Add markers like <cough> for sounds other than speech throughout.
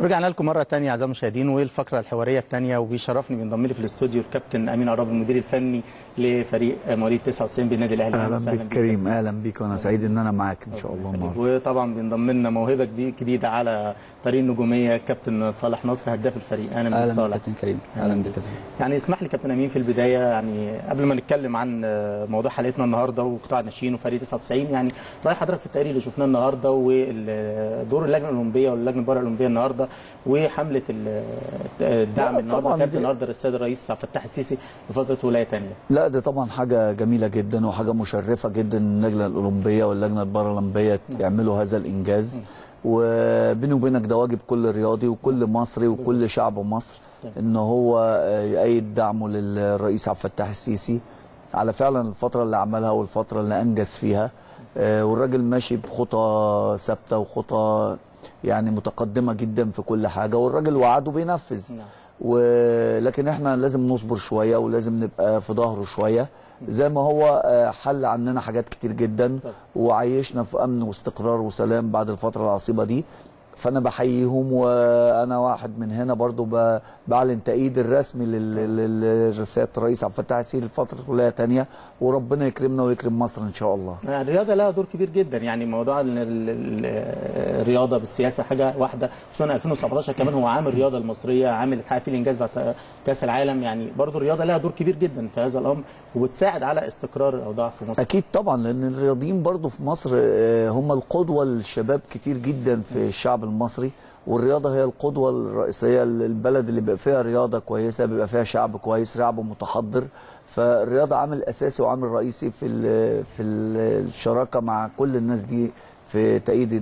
رجعنا لكم مرة ثانية أعزائي المشاهدين والفقرة الحوارية الثانية وبيشرفني بينضم لي في الاستوديو الكابتن أمين عرابي المدير الفني لفريق مواليد 99 بالنادي الأهلي. أهلا بك. كريم أهلا بك وأنا سعيد إن أنا معاك إن شاء الله النهارده. وطبعا بينضم لنا موهبة جديد- جديدة على طريق النجومية كابتن صالح نصر هداف الفريق. أهلا بك أهلا صالح كابتن كريم. أهلا بك كابتن يعني اسمح لي كابتن أمين في البداية يعني قبل ما نتكلم عن موضوع حلقتنا النهارده وقطاع الناشئين وفريق 99 يعني راي حضرتك في التقرير اللي شفناه النهارده ودور اللجنة الأولمبية واللجنة البره الاولمبيه النهارده. وحملة ال- الدعم النهارده. كابتن دي- النهارده السيد الرئيس عبد الفتاح السيسي بفتره ولاية ثانية لا ده طبعا حاجة جميلة جدا وحاجة مشرفة جدا إن اللجنة الأولمبية واللجنة البارالمبية يعملوا هذا الإنجاز. وبيني وبينك ده واجب كل رياضي وكل مصري وكل شعب مصر إن هو يأيد دعمه للرئيس عبد الفتاح السيسي على فعلا الفترة اللي عملها والفترة اللي أنجز فيها. آه، والراجل ماشي بخطى ثابتة وخطى يعني متقدمة جدا في كل حاجة والراجل وعده بينفذ. نعم. ولكن إحنا لازم نصبر شوية ولازم نبقى في ظهره شوية. زي ما هو آه، حل عننا حاجات كتير جدا. وعيشنا في أمن واستقرار وسلام بعد الفترة العصيبة دي. فانا بحييهم وأنا واحد من هنا برضو بعلن تأييد الرسمي لل- لل- لرساله الرئيس عبد الفتاح السيسي لفتره ولايه ثانية وربنا يكرمنا ويكرم مصر إن شاء الله. يعني الرياضة لها دور كبير جدا يعني موضوع ال- ال- ال- الرياضة بالسياسة حاجة واحدة. خصوصا 2017 كمان هو عام الرياضه المصرية عامل اتحقق فيه الانجاز بعد كأس العالم. يعني برضو الرياضة لها دور كبير جدا في هذا الأمر وبتساعد على استقرار الأوضاع في مصر. أكيد طبعا لأن الرياضيين برضو في مصر آه، هم القدوة للشباب كتير جدا في الشعب المصري والرياضة هي القدوة الرئيسية للبلد اللي بيبقى فيها رياضة كويسة بيبقى فيها شعب كويس شعب متحضر. فالرياضة عامل أساسي وعامل رئيسي في في ال- الشراكة مع كل الناس دي في تأييد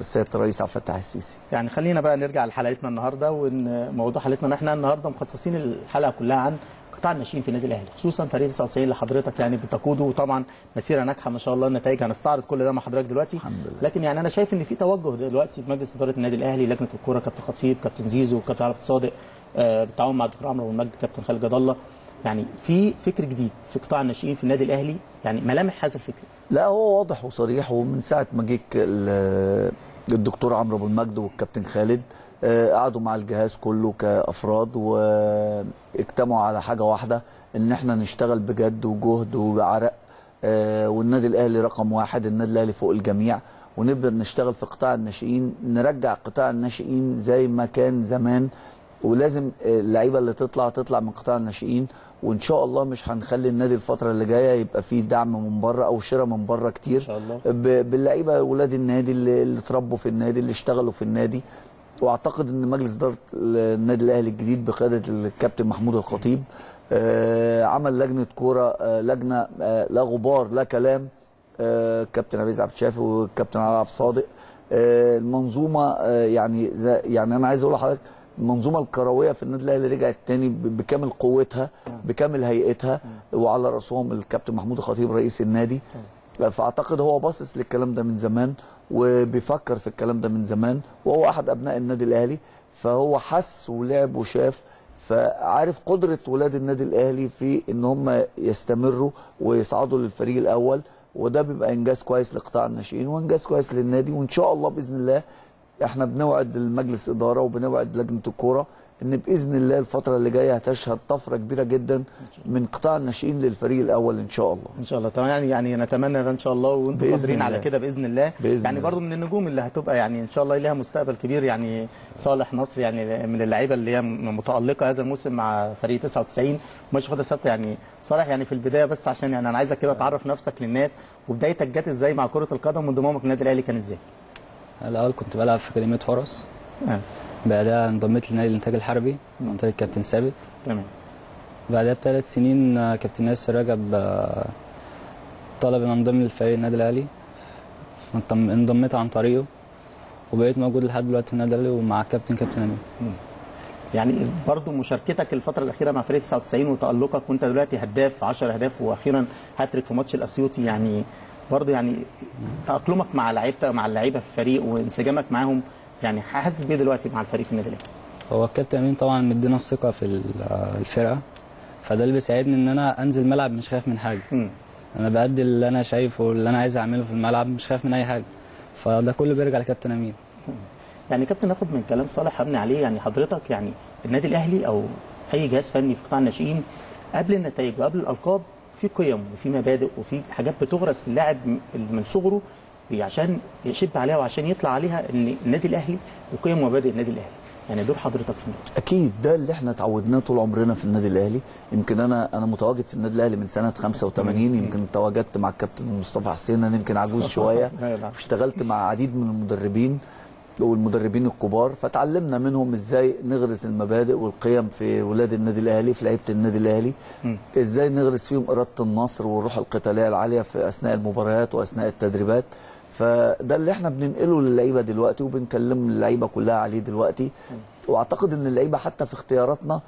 رساله الرئيس عبد الفتاح السيسي. يعني خلينا بقى نرجع لحلقتنا النهارده وإن موضوع حلقتنا ان إحنا النهارده مخصصين الحلقة كلها عن قطاع الناشئين في النادي الأهلي خصوصا فريق 99 اللي حضرتك يعني بتقوده. وطبعا مسيرة ناجحة ما شاء الله النتائج هنستعرض كل ده مع حضرتك دلوقتي. الحمد لله. لكن يعني أنا شايف إن في توجه دلوقتي في مجلس إدارة النادي الأهلي لجنة الكورة كابتن خطيب كابتن زيزو كابتن عبد الصادق آه، بالتعاون مع الدكتور عمرو والمجد كابتن خالد جد الله. يعني في فكر جديد في قطاع الناشئين في النادي الأهلي. يعني ملامح هذا الفكر؟ لا هو واضح وصريح. ومن ساعة ما ال- الدكتور عمرو ابو المجد والكابتن خالد قعدوا مع الجهاز كله كأفراد واجتمعوا على حاجة واحدة إن إحنا نشتغل بجد وجهد وعرق آه، والنادي الأهلي رقم واحد النادي الأهلي فوق الجميع ونبدأ نشتغل في قطاع الناشئين نرجع قطاع الناشئين زي ما كان زمان ولازم آه، اللعيبة اللي تطلع تطلع من قطاع الناشئين وإن شاء الله مش هنخلي النادي الفترة اللي جاية يبقى فيه دعم من بره أو شراء من بره كتير إن شاء الله. باللعيبة ولاد النادي اللي اتربوا في النادي اللي اشتغلوا في النادي وأعتقد إن مجلس إدارة النادي الأهلي الجديد بقيادة الكابتن محمود الخطيب آه، عمل لجنة كورة آه، لجنة آه، لا غبار لا كلام كابتن عبيد عبد الشافي والكابتن علي عبد الصادق المنظومة يعني يعني أنا عايز أقول لحضرتك المنظومة الكروية في النادي الأهلي رجعت تاني بكامل قوتها بكامل هيئتها وعلى رأسهم الكابتن محمود الخطيب رئيس النادي. فأعتقد هو باصص للكلام ده من زمان وبيفكر في الكلام ده من زمان وهو أحد أبناء النادي الأهلي فهو حس ولعب وشاف فعارف قدرة ولاد النادي الأهلي في إن هم يستمروا ويصعدوا للفريق الأول وده بيبقى إنجاز كويس لقطاع الناشئين وإنجاز كويس للنادي وإن شاء الله بإذن الله إحنا بنوعد المجلس إدارة وبنوعد لجنة الكورة إن بإذن الله الفترة اللي جاية هتشهد طفرة كبيرة جدا من قطاع الناشئين للفريق الأول إن شاء الله إن شاء الله طبعا يعني يعني نتمنى ده إن شاء الله وأنتم قادرين على. كده بإذن الله بإذن يعني. برضو من النجوم اللي هتبقى يعني إن شاء الله ليها مستقبل كبير يعني صالح نصر يعني من اللعيبة اللي هي متألقة هذا الموسم مع فريق 99 وماشي خدها ثابته يعني صالح يعني في البداية بس عشان يعني أنا عايزك كده تعرف نفسك للناس وبدايتك جت إزاي مع كرة القدم وانضمامك للنادي الأهلي كان إزاي؟ الأول كنت بلعب في أكاديمية حرس آه. بعدها انضميت لنادي الانتاج الحربي عن طريق كابتن ثابت. تمام. بعدها بثلاث سنين آه، كابتن ياسر رجب آه، طلب ان انضم للفريق النادي الاهلي. انضميت عن طريقه وبقيت موجود لحد دلوقتي في النادي الاهلي ومع كابتن كابتن امين يعني برضو مشاركتك الفترة الأخيرة مع فريق 99 وتألقك وانت دلوقتي هداف 10 أهداف وأخيرا هاتريك في ماتش الأسيوطي يعني برضو يعني تأقلمك مع لعيبه مع اللعيبة في الفريق وانسجامك معاهم يعني حاسس بيه دلوقتي مع الفريق في النادي الأهلي. هو الكابتن أمين طبعا مدينا الثقة في ال- الفرقة فده اللي بيساعدني إن أنا أنزل الملعب مش خايف من حاجة. مم. أنا بأدي اللي أنا شايفه واللي أنا عايز أعمله في الملعب مش خايف من أي حاجة. فده كله بيرجع لكابتن أمين. يعني كابتن ناخد من كلام صالح هبني عليه يعني حضرتك يعني النادي الأهلي أو أي جهاز فني في قطاع الناشئين قبل النتائج وقبل الألقاب في قيم وفي مبادئ وفي حاجات بتغرس في اللاعب م- من صغره عشان يشب عليها وعشان يطلع عليها إن النادي الأهلي وقيم ومبادئ النادي الأهلي. يعني دور حضرتك في النادي. أكيد. ده اللي إحنا اتعودناه طول عمرنا في النادي الأهلي. يمكن أنا أنا متواجد في النادي الأهلي من سنة 85 يمكن تواجدت مع الكابتن مصطفى حسين. أنا يمكن عجوز <laughs> شوية. لا لا. اشتغلت مع عديد من المدربين والمدربين الكبار. فتعلمنا منهم إزاي نغرس المبادئ والقيم في ولاد النادي الأهلي في لعيبة النادي الأهلي. إزاي نغرس فيهم إرادة النصر والروح القتالية العالية في أثناء المباريات وأثناء التدريبات. فده اللي إحنا بننقله للعيبة دلوقتي وبنكلم اللعيبة كلها عليه دلوقتي. واعتقد ان اللعيبة حتى في اختياراتنا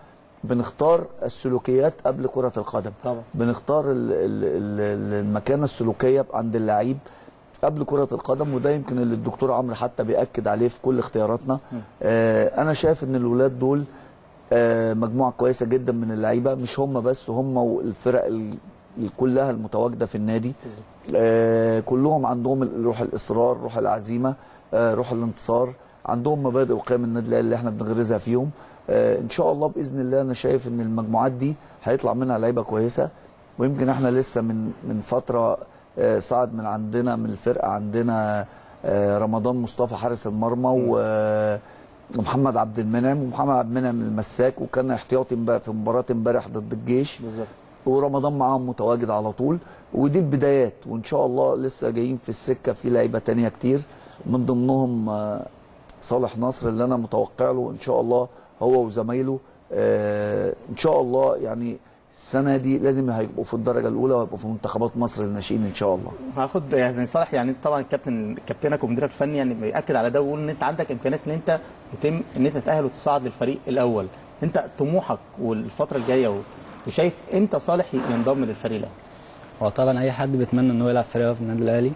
بنختار السلوكيات قبل كرة القدم. طبعا. بنختار ال- ال- ال- المكانة السلوكية عند اللعيب قبل كرة القدم وده يمكن اللي الدكتور عمرو حتى بيأكد عليه في كل اختياراتنا. آه أنا شايف إن الولاد دول آه مجموعة كويسة جدا من اللعيبة مش هم بس هم والفرق ال- كلها المتواجدة في النادي. كلهم عندهم روح الإصرار روح العزيمة آه روح الانتصار عندهم مبادئ وقيم النادي الأهلي اللي إحنا بنغرزها فيهم. آه إن شاء الله بإذن الله أنا شايف إن المجموعات دي هيطلع منها لعيبة كويسة ويمكن إحنا لسه من من فترة آه، صعد من عندنا من الفرقة عندنا آه، رمضان مصطفى حارس المرمى ومحمد عبد المنعم ومحمد عبد المنعم المساك وكان احتياطي في مباراة امبارح ضد الجيش. بالظبط. ورمضان معاهم متواجد على طول ودي البدايات وإن شاء الله لسه جايين في السكة في لعيبة تانية كتير. من ضمنهم آه، صالح نصر اللي أنا متوقع له إن شاء الله هو وزمايله. آه، إن شاء الله يعني السنة دي لازم هيبقوا في الدرجة الأولى وهيبقوا في منتخبات مصر للناشئين إن شاء الله. هاخد يعني صالح يعني طبعا الكابتن كابتنك ومديرك الفني يعني بيأكد على ده ويقول إن أنت عندك إمكانيات إن أنت يتم إن أنت تتاهل وتصعد للفريق الأول. أنت طموحك والفترة الجاية وشايف إمتى صالح ينضم للفريق الأول هو طبعا أي حد بيتمنى ان هو يلعب فريق في النادي الأهلي.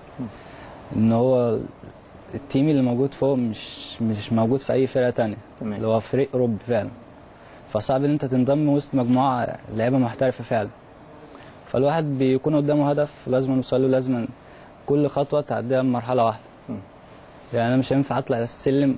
إن هو التيم اللي موجود فوق مش مش موجود في أي فرقة تمام. اللي هو فريق أوروبي فعلا. فصعب إن أنت تنضم وسط مجموعة لعيبة محترفة فعلا. فالواحد بيكون قدامه هدف لازم يوصل له لازم كل خطوة تعديها بمرحلة واحدة. يعني أنا مش هينفع أطلع السلم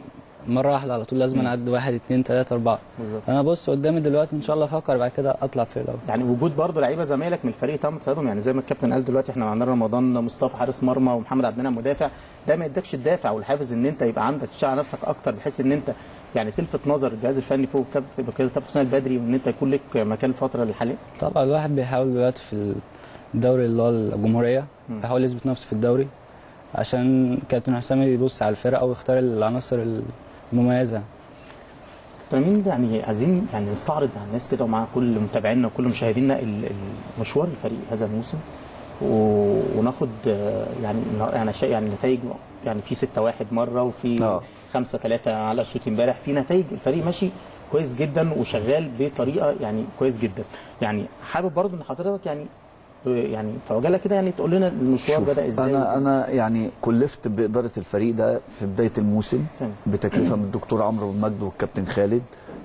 مرة واحدة على طول لازم اعدي واحد اتنين تلاتة أربعة. بالظبط. أنا بص قدامي دلوقتي إن شاء الله أفكر بعد كده أطلع في الأول. يعني وجود برضه لعيبة زمايلك من الفريق تم تصعيدهم يعني زي ما الكابتن قال دلوقتي إحنا عندنا رمضان مصطفى حارس مرمى ومحمد عبد المنعم مدافع. ده ما يدكش الدافع والحافز إن أنت يبقى عندك تشتغل نفسك أكتر بحيث إن أنت يعني تلفت نظر الجهاز الفني فوق كابتن كابتن حسين البدري وإن أنت يكون لك مكان الفترة الحاليه طبعا الواحد بيحاول دلوقتي في الدوري اللي هو الجمهورية بيحاول يثبت نفسه في الدوري عشان كابتن حسام يبص على الفرقة ويختار العناصر المميزة طيب مين ده يعني عايزين يعني نستعرض على الناس كده ومع كل متابعينا وكل مشاهدينا ال- المشوار الفريق هذا الموسم. وناخد آه، يعني يعني شيء يعني نتائج يعني في 6 1 مرة وفي آه. 5 3 على اسيوط امبارح. في نتائج الفريق ماشي كويس جدا وشغال بطريقة يعني كويس جدا. يعني حابب برضه ان حضرتك يعني آه، يعني عجاله كده يعني تقول لنا المشوار بدأ إزاي؟ أنا أنا يعني كلفت بإدارة الفريق ده في بداية الموسم تمام. بتكليفه من الدكتور عمرو بن مجد والكابتن خالد.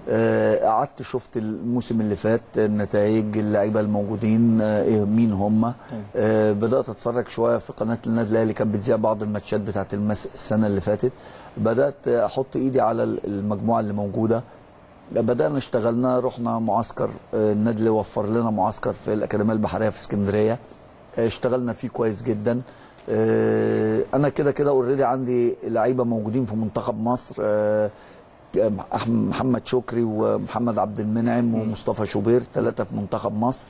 آه، قعدت شفت الموسم اللي فات النتائج اللعيبة الموجودين آه، إيه مين هم. آه، بدأت أتفرج شوية في قناة النادي الأهلي كانت بتذيع بعض الماتشات بتاعت المس السنة اللي فاتت. بدأت أحط إيدي على المجموعة اللي موجودة. بدأنا اشتغلنا رحنا معسكر آه، النادي اللي وفر لنا معسكر في الأكاديمية البحرية في اسكندرية. آه، اشتغلنا فيه كويس جدا. آه، أنا كده كده اوريدي عندي لعيبة موجودين في منتخب مصر أح- محمد شكري ومحمد عبد المنعم ومصطفى شوبير ثلاثة في منتخب مصر.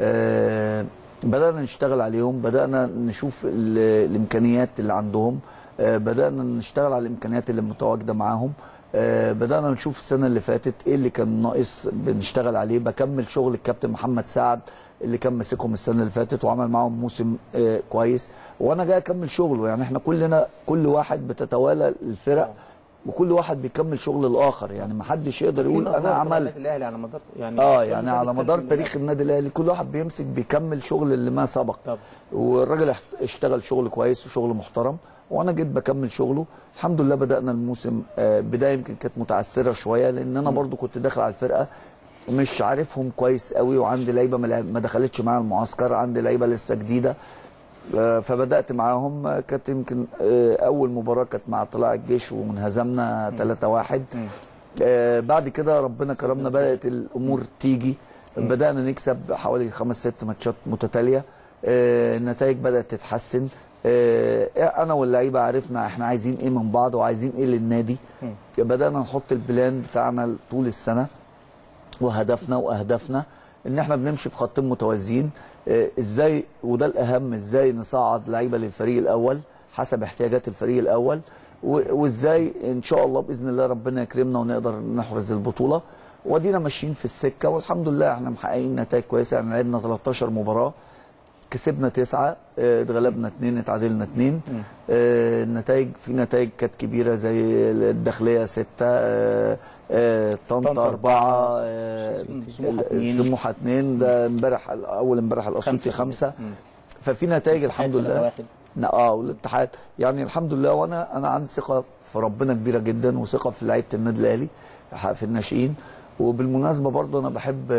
آه، بدأنا نشتغل عليهم بدأنا نشوف ال- الإمكانيات اللي عندهم. آه، بدأنا نشتغل على الإمكانيات اللي متواجدة معاهم. آه، بدأنا نشوف السنة اللي فاتت إيه اللي كان ناقص بنشتغل عليه. بكمل شغل الكابتن محمد سعد اللي كان ماسكهم السنة اللي فاتت وعمل معاهم موسم آه، كويس. وأنا جاي أكمل شغله. يعني إحنا كلنا كل واحد بتتوالى الفرق وكل واحد بيكمل شغل الآخر. يعني ما حدش يقدر يقول أنا مقدار عملت. النادي الأهلي على مدار يعني آه يعني على مدار تاريخ النادي الأهلي كل واحد بيمسك بيكمل شغل اللي ما سبق. طب. والراجل اشتغل شغل كويس وشغل محترم. وأنا جيت بكمل شغله. الحمد لله بدأنا الموسم آه، بداية يمكن كانت متعثرة شوية لأن أنا برضو كنت داخل على الفرقة مش عارفهم كويس قوي وعندي لعيبة ما دخلتش معايا المعسكر عندي لعيبة لسه جديدة. آه، فبدأت معاهم آه، كانت يمكن أول مباراة كانت مع طلائع الجيش وانهزمنا 3-1 آه، بعد كده ربنا كرمنا بدأت الأمور تيجي. بدأنا نكسب حوالي خمس ست ماتشات متتالية. النتائج بدأت تتحسن. أنا واللعيبه عرفنا إحنا عايزين إيه من بعض وعايزين إيه للنادي. بدأنا نحط البلان بتاعنا طول السنة وهدفنا واهدافنا ان إحنا بنمشي في خطين متوازيين. آه، إزاي وده الاهم إزاي نصعد لعيبة للفريق الأول حسب احتياجات الفريق الأول وازاي ان شاء الله بإذن الله ربنا يكرمنا ونقدر نحرز البطولة. ودينا ماشيين في السكة والحمد لله إحنا محققين نتائج كويسة يعني لعبنا 13 مباراة. كسبنا تسعة آه، اتغلبنا اتنين اتعادلنا اتنين. آه، النتائج في نتائج كانت كبيرة زي الداخلية ستة آه، طنطا أربعة سموحة اتنين. ده امبارح أول امبارح الأسيوطي خمسة. ففي نتائج الحمد لله. آه والاتحاد. يعني الحمد لله وأنا أنا عندي ثقة في ربنا كبيرة جدا وثقة في لعيبة النادي الأهلي في الناشئين. وبالمناسبة برضه أنا بحب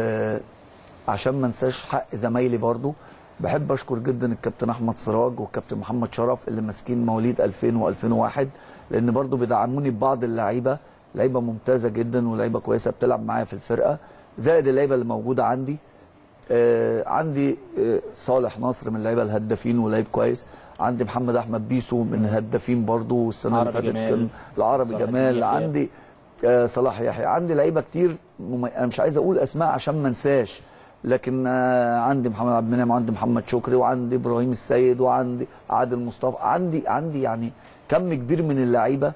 عشان ما انساش حق زمايلي برضه بحب أشكر جدا الكابتن أحمد سراج والكابتن محمد شرف اللي ماسكين مواليد 2000 و2001 لأن برضه بيدعموني ببعض اللعيبة. لعيبة ممتازة جدا ولعيبة كويسة بتلعب معايا في الفرقة زائد اللعيبة اللي موجودة عندي. آه عندي آه صالح نصر من اللعيبة الهدافين ولاعيب كويس. عندي محمد أحمد بيسو من الهدافين برضو والسنة اللي فاتت. كان العربي جمال. عندي آه صلاح يحيى. عندي لعيبة كتير مم... أنا مش عايز أقول أسماء عشان ما انساش. لكن آه عندي محمد عبد المنعم وعندي محمد شكري وعندي إبراهيم السيد وعندي عادل مصطفى عندي عندي يعني كم كبير من اللعيبة.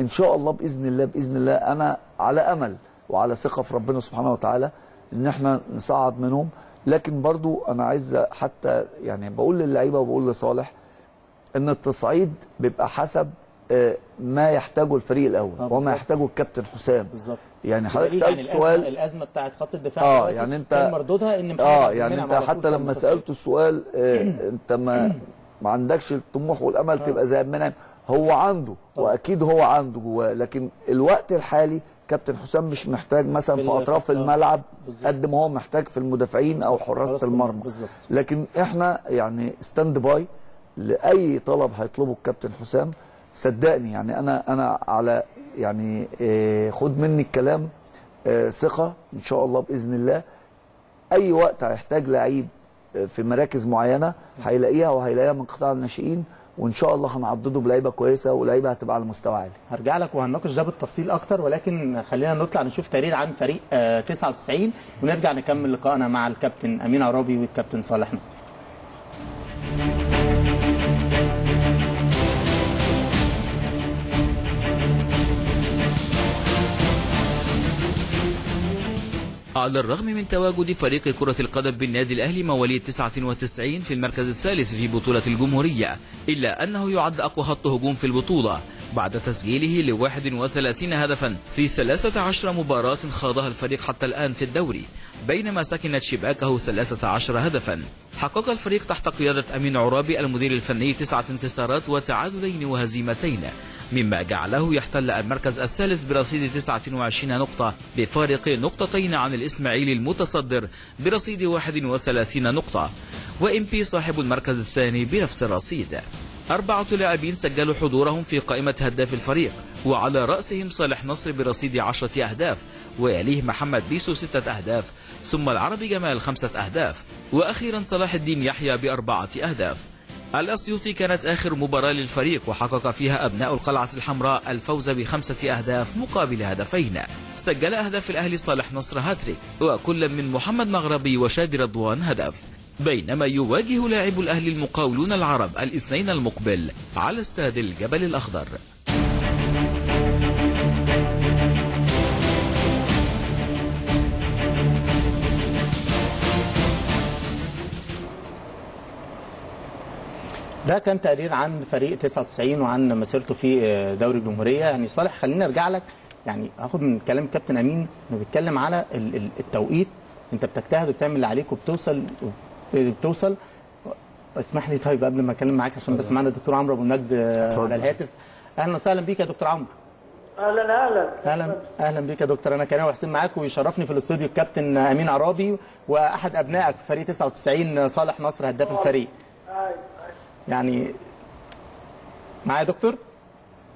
إن شاء الله بإذن الله بإذن الله أنا على أمل وعلى ثقة في ربنا سبحانه وتعالى إن إحنا نصعد منهم. لكن برضو أنا عايز حتى يعني بقول للعيبة وبقول لصالح إن التصعيد بيبقى حسب ما يحتاجه الفريق الأول آه، وما. يحتاجه الكابتن حسام. بالظبط. يعني حضرتك سألت يعني سؤال الأزمة بتاعت خط الدفاع آه يعني انت كان مردودها إن آه يعني أنت حتى لما. سالته السؤال آه <clears throat> أنت ما ما عندكش الطموح والأمل تبقى زي المنعم. هو عنده وأكيد هو عنده جواه. لكن الوقت الحالي كابتن حسام مش محتاج مثلا في أطراف آه، الملعب. قد ما هو محتاج في المدافعين أو حراسة المرمى. بالظبط. لكن إحنا يعني standby لأي طلب هيطلبه الكابتن حسام. صدقني يعني أنا أنا على يعني آه، خد مني الكلام آه، ثقة إن شاء الله بإذن الله. أي وقت هيحتاج لعيب آه، في مراكز معينة هيلاقيها وهيلاقيها من قطاع الناشئين وإن شاء الله هنعضده بلعيبة كويسة ولعيبة هتبقى على مستوى عالي. هرجع لك وهنناقش ده بالتفصيل أكتر ولكن خلينا نطلع نشوف تقرير عن فريق آه، 99 ونرجع نكمل لقائنا مع الكابتن أمين عرابي والكابتن صالح نصر. على الرغم من تواجد فريق كرة القدم بالنادي الأهلي مواليد 99 في المركز الثالث في بطولة الجمهورية إلا أنه يعد أقوى خط هجوم في البطولة بعد تسجيله ل 31 هدفا في 13 مباراة خاضها الفريق حتى الآن في الدوري بينما سكنت شباكه 13 هدفا. حقق الفريق تحت قيادة أمين عرابي المدير الفني تسعة انتصارات وتعادلين وهزيمتين. مما جعله يحتل المركز الثالث برصيد 29 نقطة بفارق نقطتين عن الإسماعيلي المتصدر برصيد 31 نقطة. وإم بي صاحب المركز الثاني بنفس الرصيد. أربعة لاعبين سجلوا حضورهم في قائمة هداف الفريق وعلى رأسهم صالح نصر برصيد عشرة أهداف ويليه محمد بيسو ستة أهداف ثم العربي جمال خمسة أهداف وأخيرا صلاح الدين يحيى بأربعة أهداف. الأسيوطي كانت آخر مباراة للفريق وحقق فيها أبناء القلعة الحمراء الفوز بخمسة أهداف مقابل هدفين. سجل أهداف الأهلي صالح نصر هاتريك وكل من محمد مغربي وشادي رضوان هدف. بينما يواجه لاعب الأهلي المقاولون العرب الاثنين المقبل على استاد الجبل الأخضر. ده كان تقرير عن فريق 99 وعن مسيرته في آه، دوري الجمهورية. يعني صالح خليني ارجع لك. يعني هاخد من كلام الكابتن أمين إنه بيتكلم على ال- ال- التوقيت. انت بتجتهد وبتعمل اللي عليك وبتوصل بتوصل اسمح لي طيب قبل ما اتكلم معاك عشان بس معانا الدكتور عمرو أبو المجد آه،. على الهاتف. أهلا وسهلا بيك يا دكتور عمرو. أهلا أهلا. أهلا أهلا بيك يا دكتور. أنا كريم وحسين معاك ويشرفني في الاستوديو الكابتن امين عرابي واحد ابنائك في فريق 99 صالح نصر هداف الفريق. يعني معايا يا دكتور؟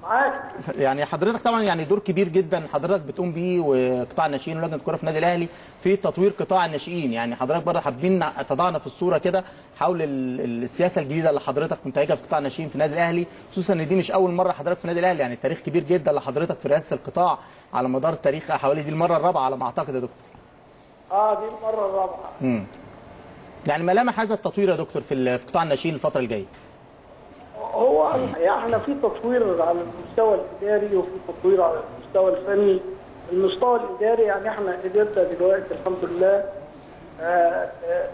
معاك. يعني حضرتك طبعا يعني دور كبير جدا حضرتك بتقوم بيه وقطاع الناشئين ولجنة الكره في النادي الأهلي في تطوير قطاع الناشئين. يعني حضرتك برضه حابين تضعنا في الصورة كده حول ال- ال- السياسة الجديدة اللي حضرتك منتهجها في قطاع الناشئين في النادي الأهلي خصوصا إن دي مش أول مرة حضرتك في النادي الأهلي. يعني تاريخ كبير جدا لحضرتك في رئاسة القطاع على مدار التاريخ حوالي دي المرة الرابعة على ما أعتقد يا دكتور. آه دي المرة الرابعة. امم يعني ملامح هذا التطوير يا دكتور في في قطاع الناشئين الفترة الجاية هو إحنا في تطوير على المستوى الإداري وفي تطوير على المستوى الفني المستوى الإداري يعني إحنا قدرنا دلوقتي الحمد لله آه،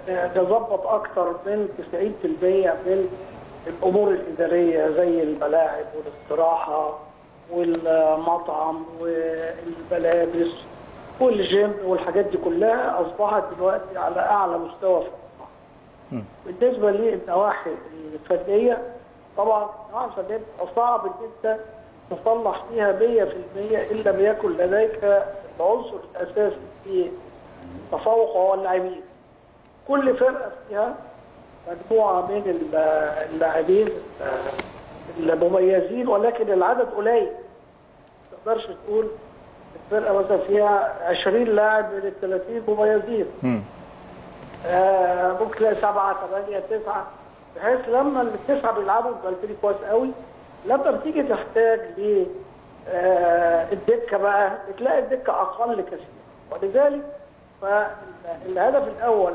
آه، نظبط أكثر من 90% من الأمور الإدارية زي الملاعب والاستراحة والمطعم والملابس والجيم والحاجات دي كلها أصبحت دلوقتي على أعلى مستوى في. بالنسبة للنواحي الفنية طبعا النواحي الفنيه صعب ان انت تصلح فيها 100% الا ما يكن لديك العنصر الأساسي في التفوق وهو اللاعبين. كل فرقة فيها مجموعة من ال- اللاعبين المميزين ولكن العدد قليل. ما تقدرش تقول الفرقة مثلا فيها 20 لاعب من ال 30 مميزين. آه، ممكن تلاقي سبعة ثمانيه تسعة بحيث لما التسعة بيلعبوا يبقى الفريق كويس قوي لما بتيجي تحتاج ل آه، الدكة بقى بتلاقي الدكة أقل كثير ولذلك فالهدف الأول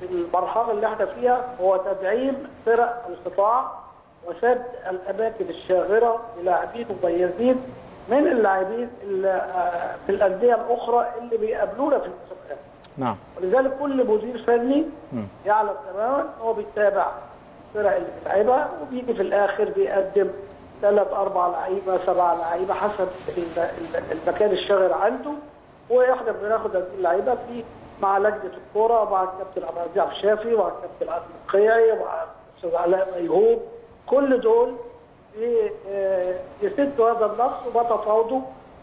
في المرحلة اللي إحنا فيها هو تدعيم فرق القطاع وسد الأماكن الشاغرة بلاعبين مميزين من اللاعبين آه، في الأندية الأخرى اللي بيقابلونا في المسابقات. نعم. ولذلك كل مدير فني يعلم تماما هو بيتابع الفرق اللي بيلعبها وبيجي في الآخر بيقدم ثلاث أربع لعيبة سبع لعيبة حسب ال- ال- المكان الشاغر عنده. وإحنا بناخد هذه اللعيبة في مع لجنة الكورة مع الكابتن عبد العزيز عبد الشافي ومع الكابتن عبد القيعي ومع الاستاذ علاء ميهوب. كل دول آه، يسدوا هذا النقص وبتفاوضوا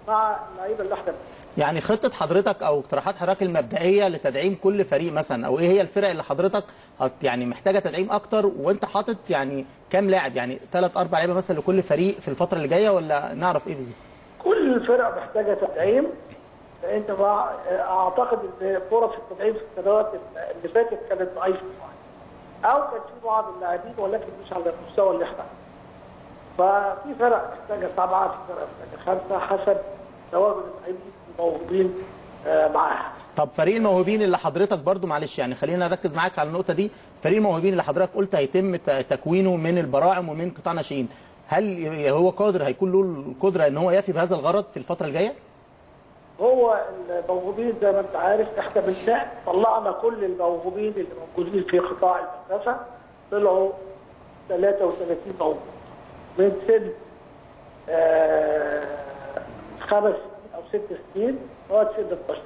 مع اللعيبة اللي بنجيبها. يعني خطة حضرتك أو اقتراحات حضرتك المبدئية لتدعيم كل فريق مثلا أو إيه هي الفرق اللي حضرتك يعني محتاجة تدعيم أكتر وأنت حاطط يعني كام لاعب يعني ثلاث أربع لعيبة مثلا لكل فريق في الفترة اللي جاية ولا نعرف إيه بالظبط؟ كل الفرق محتاجة تدعيم لأن أعتقد إن فرص التدعيم في السنوات اللي فاتت كانت ضعيفة. أو كان في بعض اللاعبين ولكن مش على المستوى اللي إحنا. ففي فرق محتاجة سبعة في فرق محتاجة خمسة حسب الموجودين آه، معاها. طب فريق الموهوبين اللي حضرتك برضو معلش يعني خلينا نركز معاك على النقطة دي فريق الموهوبين اللي حضرتك قلت هيتم تكوينه من البراعم ومن قطاع ناشئين هل هو قادر هيكون له القدرة إن هو يفي بهذا الغرض في الفترة الجاية؟ هو الموهوبين زي ما أنت عارف إحنا بالفعل طلعنا كل الموهوبين اللي موجودين في قطاع المدرسة طلعوا 33 موهوب من سن آه، خمس أو ست سنين لغايه سن 12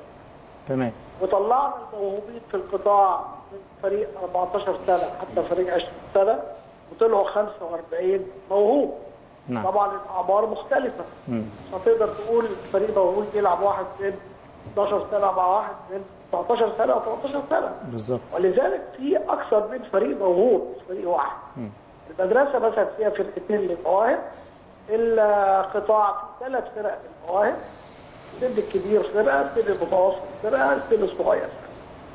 تمام. وطلعنا الموهوبين في القطاع من فريق 14 سنة حتى فريق 20 سنة وطلعوا 45 موهوب. نعم. طبعا الأعمار مختلفة. مش هتقدر تقول فريق موهوب يلعب واحد من 12 سنة مع واحد من 19 سنة أو 13 سنة. بالظبط. ولذلك في أكثر من فريق موهوب مش فريق واحد. المدرسة مثلا فيها فرقتين للمواهب القطاع فيه ثلاث فرق للمواهب السن الكبير فرقه السن المتوسط فرقه السن الصغير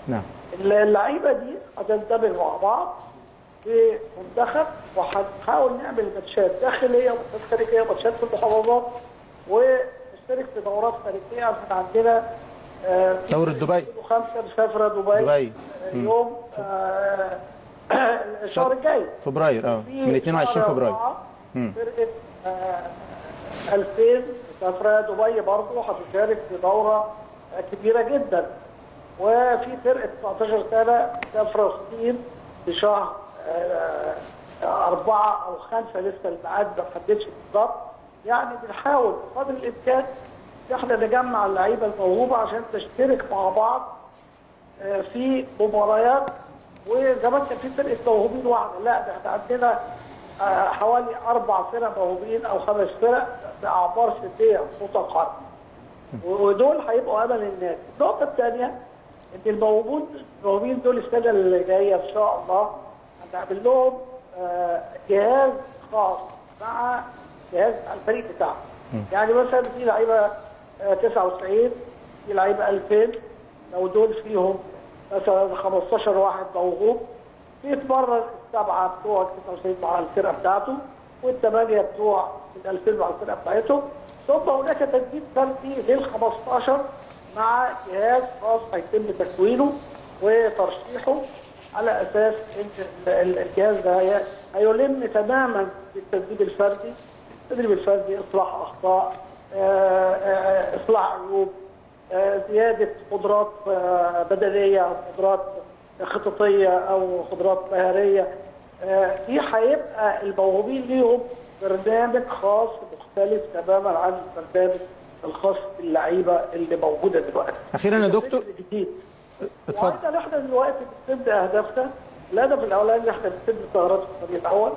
نعم. اللعيبة دي هتندمج مع بعض في منتخب وهنحاول نعمل ماتشات داخلية وماتشات خارجية وماتشات في المحافظات ونشترك في دورات خارجية. عشان عندنا آه، في دورة دبي. خمسة مسافره دبي. دبي. آه، يوم آه، الشهر الجاي. فبراير آه في من 22 شهر فبراير. آه، 2000 مسافره دبي برضه هتشارك في دورة آه، كبيرة جدا. وفي فرقة 19 سنة مسافره الصين في شهر آه، أربعة أو خمسة لسه الميعاد ما حددش بالظبط يعني بنحاول بقدر الإمكان إن إحنا نجمع اللعيبة الموهوبة عشان تشترك مع بعض آه، في مباريات. وزمان كان في فرقة موهوبين واحدة. لا ده إحنا عندنا حوالي أربع فرق موهوبين أو خمس فرق باعمار سنيه متقاربة. ودول هيبقوا أمل النادي النقطة الثانية إن الموهوبين الموهوبين دول السنة اللي جاية إن شاء الله هنعمل لهم آه، جهاز خاص مع جهاز الفريق بتاعه يعني مثلا في لعيبة آه، 99 في لعيبة 2000 لو دول فيهم مثلا 15 واحد موهوب بيتمرن السبعه بتوع 99 مع الفرقة بتاعته والثمانيه بتوع ال 2000 مع الفرقة بتاعتهم ثم هناك تدريب فردي لل 15 مع جهاز خاص هيتم تكوينه وترشيحه على أساس إن ال- الجهاز ده هي- هيلم تماما بالتدريب الفردي. التدريب الفردي إصلاح أخطاء آه، آه، إصلاح عيوب آه، زيادة قدرات آه، بدنية قدرات خططية أو قدرات مهاريه آه، دي هيبقى الموهوبين ليهم برنامج خاص مختلف تماما عن البرنامج الخاص باللعيبة اللي موجودة دلوقتي. أخيراً يا دكتور. اتفضل وأيضا إحنا دلوقتي بنسد اهدافنا الهدف الأولاني إن إحنا بنسد ثغرات في الفريق الأول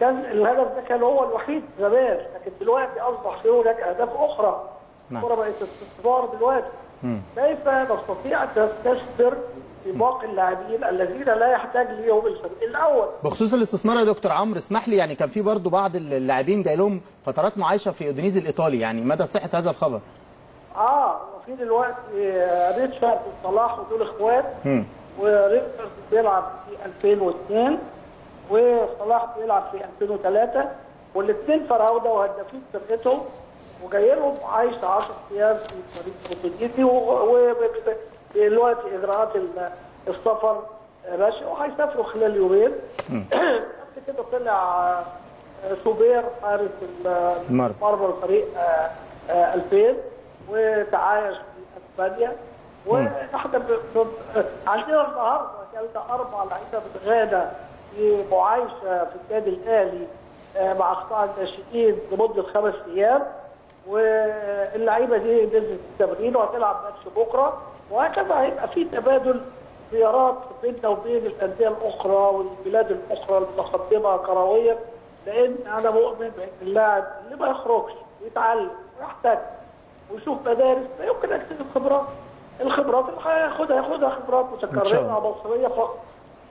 كان الهدف ده كان هو الوحيد زمان لكن دلوقتي أصبح في هناك أهداف أخرى نعم. الكره بقت استثمار دلوقتي كيف نستطيع أن نستثمر في باقي اللاعبين الذين لا يحتاج ليهم الفريق الأول بخصوص الاستثمار يا دكتور عمرو اسمح لي يعني كان في برضه بعض اللاعبين جاي لهم فترات معايشه في اودينيزي الإيطالي يعني مدى صحة هذا الخبر آه وفي دلوقتي آه، ريتشارد وصلاح ودول إخوات. وريتشارد بيلعب في 2002 وصلاح بيلعب في 2003 والاثنين فراوده وهدافين فرقتهم وجاي لهم معايشه 10 أيام في فريق بروتيجيتي ودلوقتي اجراءات ال- السفر ماشيه وهيسافروا خلال يومين. قبل <clears throat> كده طلع آه، سوبير حارس. مرمى الفريق آه، آه، 2000 وتعايش في أسبانيا. وإحنا عندنا النهارده كان أربع لعيبة من غانا في معايشة في النادي الأهلي آه، مع قطاع الناشئين لمدة خمس أيام. واللعيبة دي نزلت التمرين وهتلعب ماتش بكرة. وهكذا هيبقى في تبادل زيارات بيننا وبين الأندية الأخرى والبلاد الأخرى المتقدمة كرويا لأن أنا مؤمن بأن اللاعب اللي ما يخرجش ويتعلم ويحتاج ويشوف مدارس لا يمكن يكتسب خبرات الخبرات اللي هياخدها ياخدها خبرات متكررة. مصرية فقط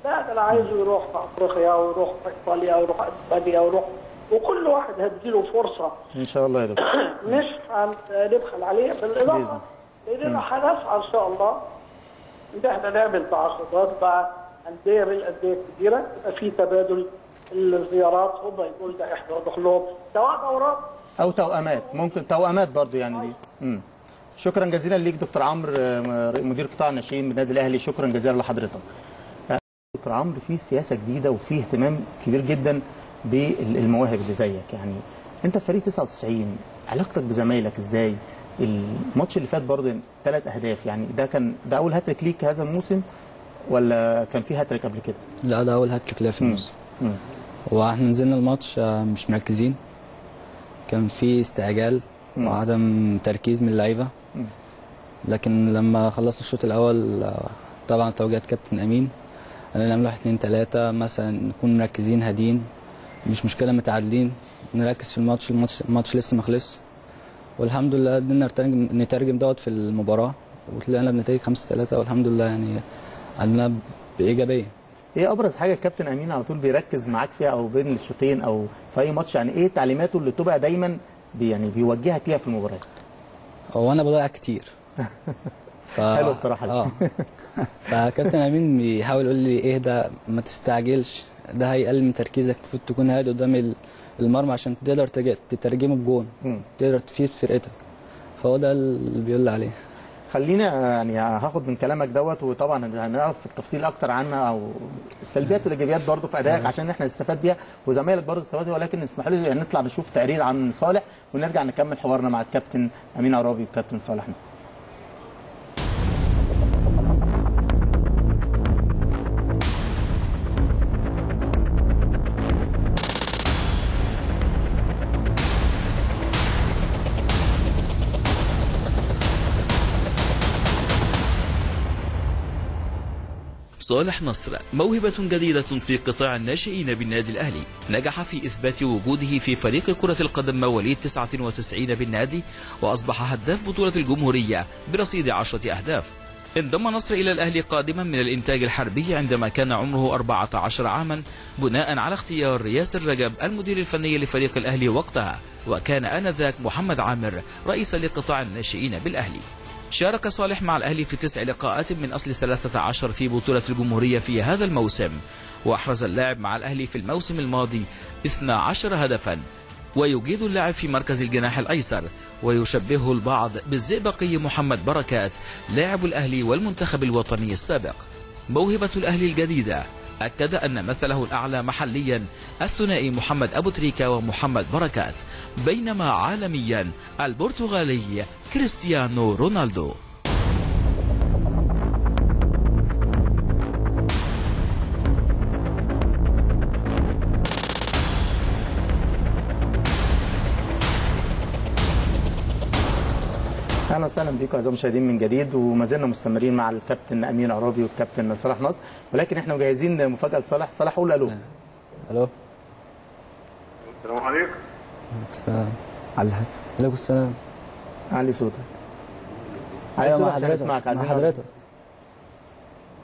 لا ده أنا عايزه يروح في أفريقيا ويروح في إيطاليا ويروح أسبانيا ويروح وكل واحد هتجيله فرصة إن شاء الله يا دكتور <clears throat> مش هنبخل عليه. بالإضافة لاننا هنسعى إن شاء الله. ان إحنا نعمل تعاقدات مع انديه من الانديه الكبيره يبقى في تبادل الزيارات. هم يقول ده إحنا نروح لهم سواء دورات أو توأمات. ممكن توأمات برضو يعني. دي مم. شكرا جزيلا ليك دكتور عمرو مدير قطاع الناشئين بالنادي الأهلي. شكرا جزيلا لحضرتك. دكتور عمرو في سياسة جديدة وفي اهتمام كبير جدا بالمواهب اللي زيك. يعني أنت في فريق 99 علاقتك بزمايلك إزاي؟ الماتش اللي فات برضه ثلاث أهداف. يعني ده كان ده أول هاتريك ليك هذا الموسم ولا كان في هاتريك قبل كده؟ لا ده أول هاتريك ليا في الموسم. وإحنا نزلنا الماتش آه، مش مركزين. كان في استعجال مم. وعدم تركيز من اللعيبة. لكن لما خلصنا الشوط الأول آه، طبعا توجيهات كابتن أمين. قال نعمل واحد اتنين تلاتة مثلا نكون مركزين هاديين مش مشكلة متعادلين نركز في الماتش. الماتش, الماتش لسه ما خلص. والحمد لله قدرنا نترجم نترجم دوت في المباراة وطلعنا بنتائج 5 3 والحمد لله يعني عندنا بإيجابية. إيه أبرز حاجة الكابتن أمين على طول بيركز معاك فيها أو بين الشوطين أو في أي ماتش؟ يعني إيه تعليماته اللي تبقى دايما بي يعني بيوجهك ليها في المباريات هو أنا بضيع كتير. ف... <laughs> حلو الصراحة. دي. آه. فكابتن أمين بيحاول يقول لي اهدى ما تستعجلش ده هيقلل من تركيزك المفروض تكون هادي قدام المرمى عشان تقدر تترجمه بجون. تقدر تفيد فرقتك. فهو ده اللي بيقول لي عليه. خلينا يعني هاخد من كلامك دوت وطبعا هنعرف في التفصيل أكتر عنها أو السلبيات والإيجابيات برضه في أدائك عشان إحنا نستفاد بيها وزمايلك برضه يستفادوا ولكن اسمحوا لي نطلع نشوف تقرير عن صالح ونرجع نكمل حوارنا مع الكابتن أمين عرابي والكابتن صالح نصر. صالح نصر موهبة جديدة في قطاع الناشئين بالنادي الأهلي. نجح في إثبات وجوده في فريق كرة القدم مواليد 99 بالنادي وأصبح هداف بطولة الجمهورية برصيد عشرة أهداف. انضم نصر إلى الأهلي قادما من الإنتاج الحربي عندما كان عمره 14 عاما بناء على اختيار ياسر رجب المدير الفني لفريق الأهلي وقتها وكان آنذاك محمد عامر رئيسا لقطاع الناشئين بالأهلي. شارك صالح مع الأهلي في تسع لقاءات من أصل 13 في بطولة الجمهورية في هذا الموسم. وأحرز اللاعب مع الأهلي في الموسم الماضي 12 هدفا. ويجيد اللاعب في مركز الجناح الأيسر. ويشبهه البعض بالزئبقي محمد بركات لاعب الأهلي والمنتخب الوطني السابق. موهبة الأهلي الجديدة. أكد أن مثله الأعلى محليا الثنائي محمد أبو تريكا ومحمد بركات بينما عالميا البرتغالي كريستيانو رونالدو. أهلا وسهلا بكم أعزائي المشاهدين من جديد وما زلنا مستمرين مع الكابتن أمين عرابي والكابتن صلاح نصر ولكن إحنا مجهزين مفاجاه لصالح صلاح قول ألو. ألو. السلام عليكم. السلام. علي الحسن. عليكم السلام. علي صوتك. علي أيوه صوتك عشان حضرتك. نسمعك. مع عايزين حضرتك.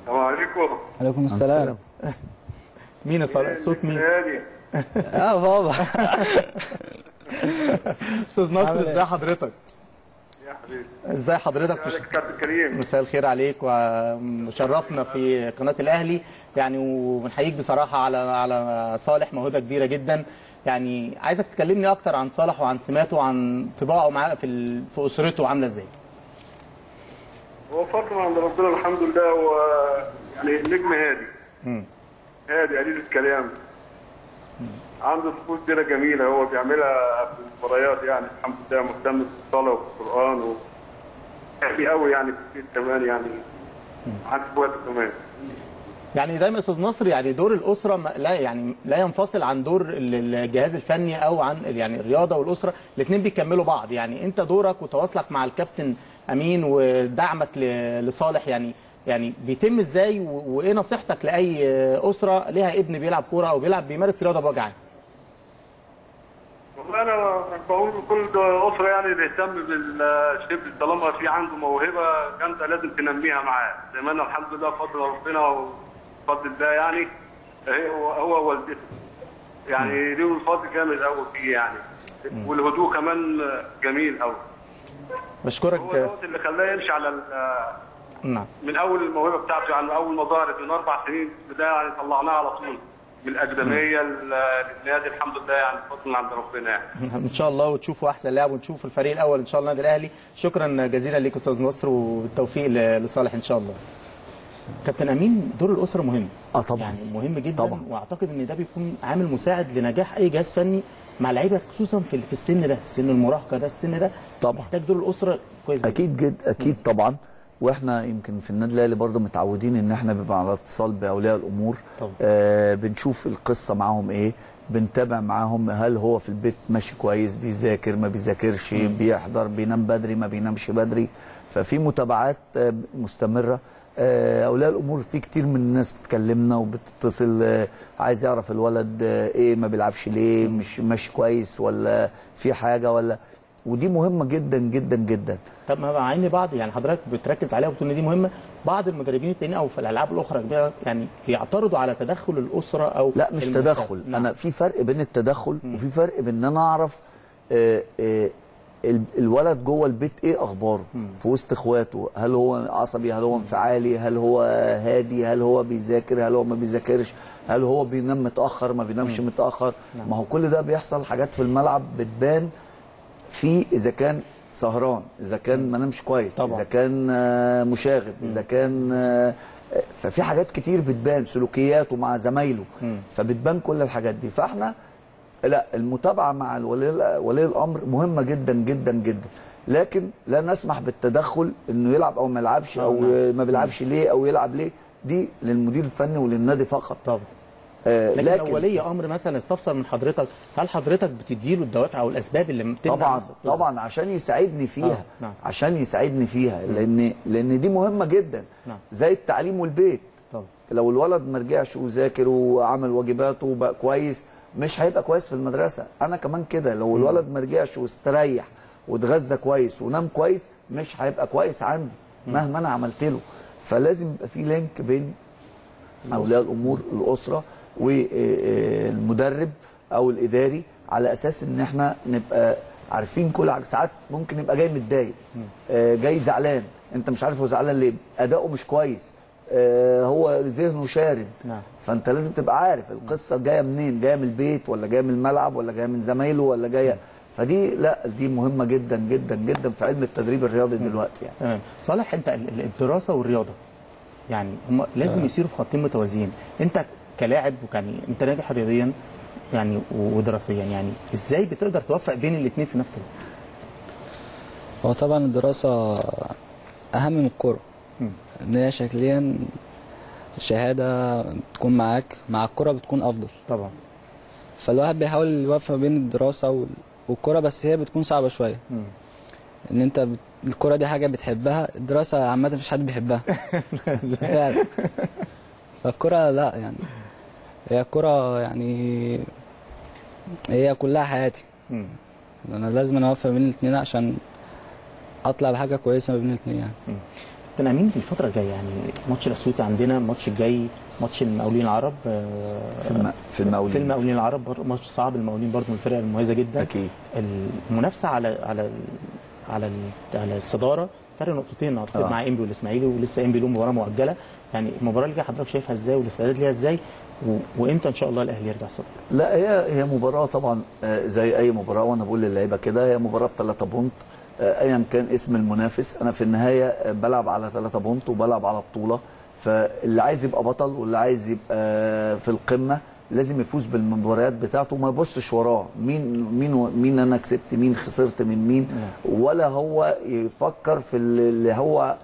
السلام عليكم. عليكم السلام. مين يا صلاح؟ صوت مين؟ آه بابا. <laughs> أستاذ نصر إيه؟ إزاي حضرتك؟ حبيبي إزاي حضرتك؟ عليك كابتن كريم مساء الخير عليك ومشرفنا في قناة الأهلي. يعني وبنحييك بصراحة على على صالح موهبة كبيرة جدا. يعني عايزك تكلمني أكتر عن صالح وعن سماته وعن طباعه معاه في ال- في أسرته عاملة إزاي؟ هو فضل عند ربنا الحمد لله هو يعني نجم هادي. مم. هادي قليل الكلام. عنده طقوس كده جميلة هو بيعملها في المباريات يعني الحمد لله مهتم بالصلاة والقرآن و هادي قوي يعني في البيت كمان يعني. عنده اخواته كمان. يعني دايما أستاذ نصر يعني دور الأسرة لا يعني لا ينفصل عن دور ال- الجهاز الفني أو عن يعني الرياضة والأسرة الاثنين بيكملوا بعض. يعني أنت دورك وتواصلك مع الكابتن أمين ودعمك لصالح يعني يعني بيتم إزاي وإيه نصيحتك لأي أسرة ليها ابن بيلعب كورة أو بيلعب بيمارس رياضة بوجه عام والله أنا بقول لكل أسرة يعني تهتم بالشبل طالما في عنده موهبة جامدة لازم تنميها معاه. زي ما أنا الحمد لله بفضل ربنا وبفضل الله يعني هو هو والدته. يعني ليه الفضل جامد قوي فيه يعني. والهدوء كمان جميل قوي هو بشكرك دوت اللي خلاه يمشي على نعم. من أول الموهبة بتاعته يعني أول ما ظهرت من أربع سنين بداية يعني طلعناها على طول. من الاكاديميه لل- للنادي الحمد لله يعني فضل من عند ربنا يعني. إن شاء الله وتشوفوا أحسن لاعب ونشوف الفريق الأول إن شاء الله النادي الأهلي. شكرا جزيلا ليك أستاذ نصر وبالتوفيق ل- لصالح إن شاء الله. كابتن أمين دور الأسرة مهم. آه طبعا. يعني مهم جدا طبعا. وأعتقد إن ده بيكون عامل مساعد لنجاح أي جهاز فني مع لعيبة خصوصا في السن ده سن المراهقة ده السن ده. طبعا. محتاج دور الأسرة كويس جدا. أكيد جد أكيد طبعا. وإحنا يمكن في النادي الاهلي برضه متعودين ان إحنا بيبقى على اتصال باولياء الأمور. طبعا. آه بنشوف القصة معاهم إيه بنتابع معاهم هل هو في البيت ماشي كويس بيذاكر ما بيذاكرش بيحضر بينام بدري ما بينامش بدري. ففي متابعات آه، مستمرة. آه، أولياء الأمور في كتير من الناس بتكلمنا وبتتصل آه، عايز يعرف الولد آه، إيه ما بيلعبش ليه مش ماشي كويس ولا في حاجة ولا ودي مهمة جدا جدا جدا. طب ما مع ان بعض يعني حضرتك بتركز عليها وبتقول إن دي مهمة. بعض المدربين التانيين أو في الألعاب الأخرى يعني بيعترضوا على تدخل الأسرة أو لا مش المنتخب. تدخل. نعم. أنا في فرق بين التدخل وفي فرق بين إن أنا أعرف آه، آه، ال- الولد جوه البيت إيه أخباره؟ في وسط إخواته. هل هو عصبي؟ هل هو انفعالي؟ هل هو هادي؟ هل هو بيذاكر؟ هل هو ما بيذاكرش؟ هل هو بينام متأخر؟ ما بينامش متأخر؟ ما هو كل ده بيحصل حاجات في الملعب بتبان في إذا كان سهران إذا كان ما نامش كويس طبعا. إذا كان آه، مشاغب إذا كان آه، ففي حاجات كتير بتبان سلوكياته مع زمايله. فبتبان كل الحاجات دي. فإحنا لا المتابعة مع الولي ولي الأمر مهمة جدا جدا جدا. لكن لا نسمح بالتدخل إنه يلعب أو ما يلعبش أو. ما بيلعبش ليه أو يلعب ليه. دي للمدير الفني وللنادي فقط. طبعا. لكن, لكن لو ولي أمر مثلا استفسر من حضرتك هل حضرتك بتديله الدوافع أو الأسباب اللي بتمنع طبعا؟ طبعا عشان يساعدني فيها آه، نعم. عشان يساعدني فيها لأن لأن دي مهمة جدا نعم. زي التعليم والبيت. طبعا. لو الولد ما رجعش وذاكر وعمل واجباته وبقى كويس مش هيبقى كويس في المدرسة. أنا كمان كده لو الولد ما رجعش واستريح واتغذى كويس ونام كويس مش هيبقى كويس عندي مهما أنا عملت له. فلازم يبقى في لينك بين أولياء الأمور الأسرة والمدرب أو الإداري على أساس إن إحنا نبقى عارفين كل حاجة. ساعات ممكن يبقى جاي متضايق. آه، جاي زعلان. أنت مش عارف هو زعلان ليه. أداؤه مش كويس. آه، هو ذهنه شارد. نعم. فأنت لازم تبقى عارف القصة جاية منين. جاية من البيت ولا جاية من الملعب ولا جاية من زمايله ولا جاية. فدي لا دي مهمة جدا جدا جدا في علم التدريب الرياضي دلوقتي يعني. تمام. صالح أنت ال- ال- الدراسة والرياضة يعني هم لازم يسيروا في خطين متوازيين. أنت كلاعب وكان انت ناجح رياضيا يعني ودراسيا. يعني إزاي بتقدر توفق بين الاثنين في نفس الوقت؟ هو طبعا الدراسة أهم من الكورة. مم. إن هي شكليا الشهادة بتكون معاك مع الكورة بتكون أفضل. طبعا. فالواحد بيحاول يوفق بين الدراسة وال- والكورة بس هي بتكون صعبة شوية. مم. إن أنت بت... الكورة دي حاجة بتحبها الدراسة عامة مفيش حد بيحبها. <laughs> فعلا. فالكورة لا يعني هي الكورة يعني هي كلها حياتي. مم. أنا لازم أوفق بين الاتنين عشان أطلع بحاجة كويسة ما بين الاتنين يعني. كابتن أمين الفترة الجاية يعني ماتش الأسيوطي عندنا الماتش الجاي ماتش المقاولين العرب آه، في الم- في المقاولين. في المقاولين العرب بر- ماتش صعب المقاولين برضه من الفرق المميزة جدا. أكيد. المنافسة على على على على الصدارة فرق نقطتين أعتقد آه. مع إنبي والإسماعيلي ولسه إنبي له مباراه مؤجلة. يعني المباراة اللي جاية حضرتك شايفها إزاي والاستعداد ليها إزاي؟ وإمتى إن شاء الله الأهلي يرجع الصداره لا هي هي مباراة طبعا آه، زي أي مباراة وأنا بقول للعيبة كده هي مباراة بثلاثة بونت آه، ايا كان اسم المنافس. أنا في النهاية آه، بلعب على ثلاثة بونت وبلعب على بطولة. فاللي عايز يبقى بطل واللي عايز يبقى في القمة لازم يفوز بالمباريات بتاعته. وما يبصش وراه. مين مين مين أنا كسبت؟ مين خسرت من مين؟ ولا هو يفكر في اللي هو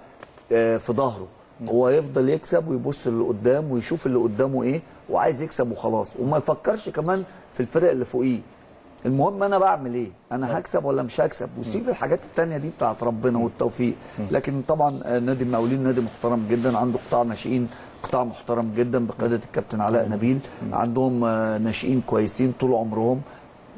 في ظهره. هو يفضل يكسب ويبص اللي قدام ويشوف اللي قدامه إيه وعايز يكسب وخلاص. وما يفكرش كمان في الفرق اللي فوقيه. المهم أنا بعمل إيه؟ أنا هكسب ولا مش هكسب؟ وسيب الحاجات التانية دي بتاعت ربنا والتوفيق. لكن طبعا آه، نادي المقاولين نادي محترم جدا عنده قطاع ناشئين قطاع محترم جدا بقيادة الكابتن علاء نبيل. عندهم آه، ناشئين كويسين طول عمرهم.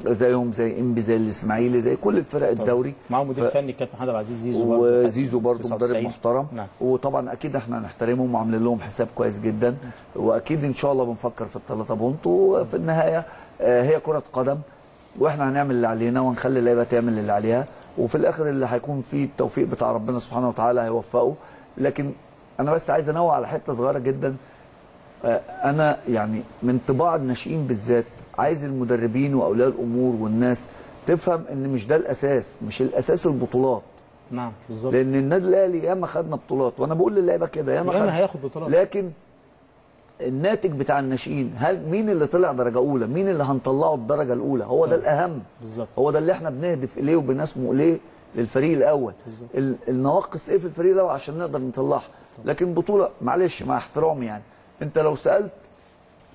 زيهم زي انبي زي الإسماعيلي زي كل الفرق الدوري. معاهم مدير ف- فني كابتن محمد عبد العزيز زيزو برضه. وزيزو برضه مدرب 99. محترم. نعم. وطبعا أكيد إحنا هنحترمهم وعاملين لهم حساب كويس جدا. وأكيد إن شاء الله بنفكر في الثلاثة بونت. وفي النهاية آه، هي كرة قدم. وإحنا هنعمل اللي علينا ونخلي اللعيبة تعمل اللي عليها. وفي الآخر اللي هيكون فيه التوفيق بتاع ربنا سبحانه وتعالى هيوفقه. لكن أنا بس عايز انوه على حتة صغيرة جدا. آه، أنا يعني من طباع الناشئين بالذات عايز المدربين وأولياء الأمور والناس تفهم إن مش ده الأساس مش الأساس البطولات. نعم بالظبط. لأن النادي الأهلي ياما خدنا بطولات وأنا بقول للعيبة كده ياما ياما خد هياخد بطولات. لكن الناتج بتاع الناشئين هل مين اللي طلع درجة أولى؟ مين اللي هنطلعه الدرجة الأولى؟ هو ده الأهم. بالظبط. هو ده اللي إحنا بنهدف إليه وبنسمو إليه للفريق الأول. بالظبط. ال- النواقص إيه في الفريق الأول؟ عشان نقدر نطلعها. لكن بطولة معلش مع احترامي يعني أنت لو سألت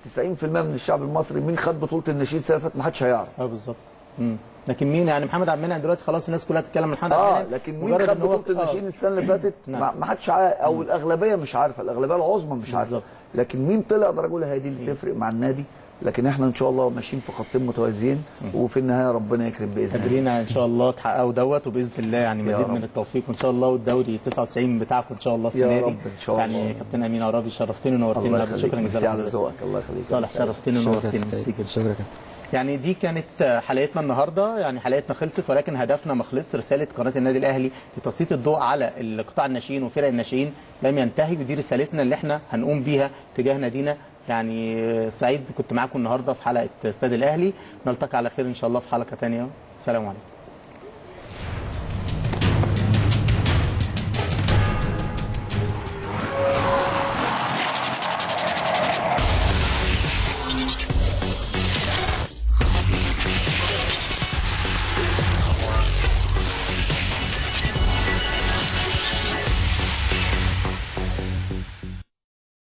90% من الشعب المصري مين خد بطولة الناشئين السنة اللي فاتت ما حدش هيعرف. آه بالظبط. لكن مين يعني؟ محمد عبد المنعم دلوقتي خلاص الناس كلها تتكلم عن محمد عبد آه المنعم. لكن مين خد بطولة الناشئين آه. السنة اللي فاتت؟ نعم. ما حدش عارف أو الأغلبية مش عارفة. الأغلبية العظمى مش عارفة. بالظبط. لكن مين طلع؟ درجه اولى هي دي اللي تفرق مع النادي. لكن إحنا ان شاء الله ماشيين في خطين متوازيين وفي النهاية ربنا يكرم بإذن الله. قادرين إن شاء الله تحققوا دوت وبإذن الله يعني يا مزيد. من التوفيق. وإن شاء الله والدوري 99 بتاعكم إن شاء الله السنة يا دي. رب إن شاء الله. يعني كابتن أمين عرابي شرفتني ونورتني شكرا جزيلا على. ذوقك. الله يخليك. صالح شرفتني ونورتني. كابتن ميرسي جدا شكرا كابتن يعني دي كانت حلقتنا النهارده. يعني حلقتنا خلصت ولكن هدفنا ما خلصش. رسالة قناة النادي الأهلي لتسليط الضوء على القطاع الناشئين وفرق الناشئين لم ينتهي ودي رسالتنا اللي إحنا هنقوم بيها تجاه نادينا يعني سعيد كنت معاكم النهارده في حلقة استاد الأهلي نلتقي على خير إن شاء الله في حلقة ثانية سلام عليكم.